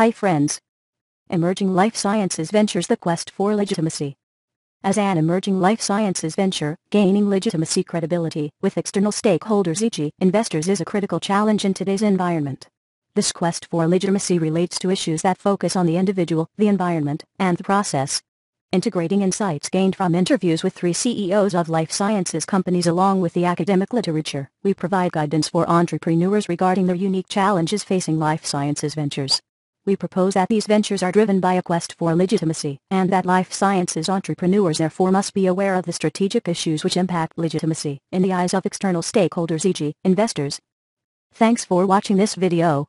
Hi friends. Emerging Life Sciences Ventures The Quest for Legitimacy. As an emerging life sciences venture, gaining legitimacy credibility with external stakeholders e.g. investors is a critical challenge in today's environment. This quest for legitimacy relates to issues that focus on the individual, the environment, and the process. Integrating insights gained from interviews with three CEOs of life sciences companies along with the academic literature, we provide guidance for entrepreneurs regarding their unique challenges facing life sciences ventures. We propose that these ventures are driven by a quest for legitimacy, and that life sciences entrepreneurs therefore must be aware of the strategic issues which impact legitimacy in the eyes of external stakeholders e.g., investors. Thanks for watching this video.